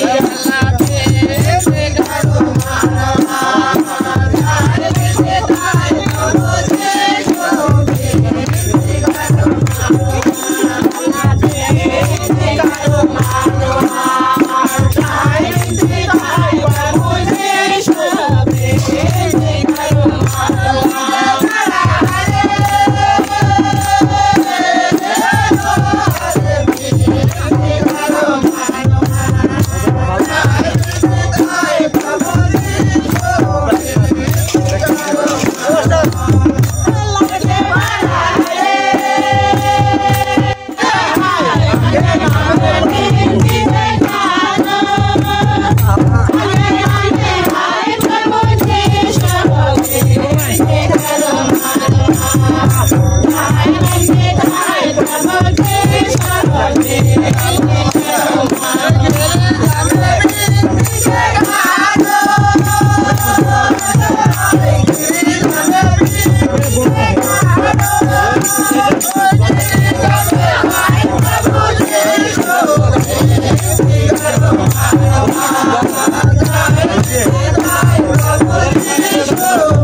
Yeah. Wow.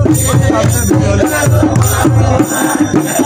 I'm